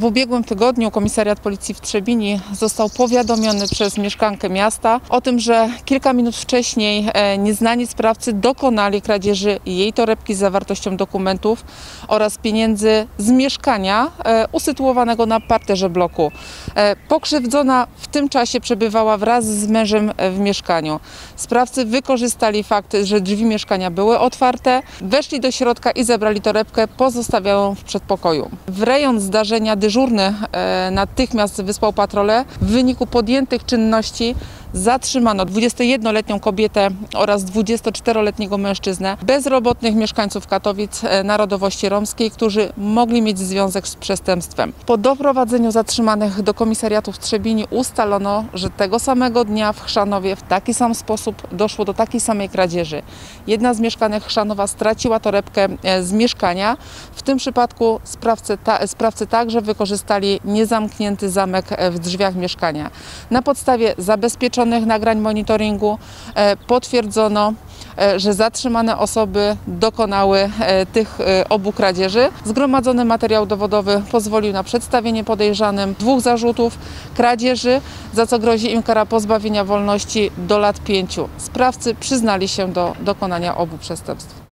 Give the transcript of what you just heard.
W ubiegłym tygodniu Komisariat Policji w Trzebini został powiadomiony przez mieszkankę miasta o tym, że kilka minut wcześniej e, nieznani sprawcy dokonali kradzieży jej torebki z zawartością dokumentów oraz pieniędzy z mieszkania e, usytuowanego na parterze bloku. E, Pokrzywdzona w tym czasie przebywała wraz z mężem w mieszkaniu. Sprawcy wykorzystali fakt, że drzwi mieszkania były otwarte, weszli do środka i zebrali torebkę pozostawioną w przedpokoju. W rejon zdarzenia dyżurny e, natychmiast wysłał patrole. W wyniku podjętych czynności zatrzymano 21-letnią kobietę oraz 24-letniego mężczyznę, bezrobotnych mieszkańców Katowic e, narodowości romskiej, którzy mogli mieć związek z przestępstwem. Po doprowadzeniu zatrzymanych do komisariatu w Trzebini ustalono, że tego samego dnia w Chrzanowie w taki sam sposób doszło do takiej samej kradzieży. Jedna z mieszkanek Chrzanowa straciła torebkę e, z mieszkania. W tym przypadku sprawcy, ta, sprawcy także wykorzystali niezamknięty zamek e, w drzwiach mieszkania. Na podstawie zabezpieczonych nagrań monitoringu e, potwierdzono, e, że zatrzymane osoby dokonały e, tych obu kradzieży. Zgromadzony materiał dowodowy pozwolił na przedstawienie podejrzanym dwóch zarzutów kradzieży, za co grozi im kara pozbawienia wolności do lat pięciu. Sprawcy przyznali się do dokonania obu przestępstw.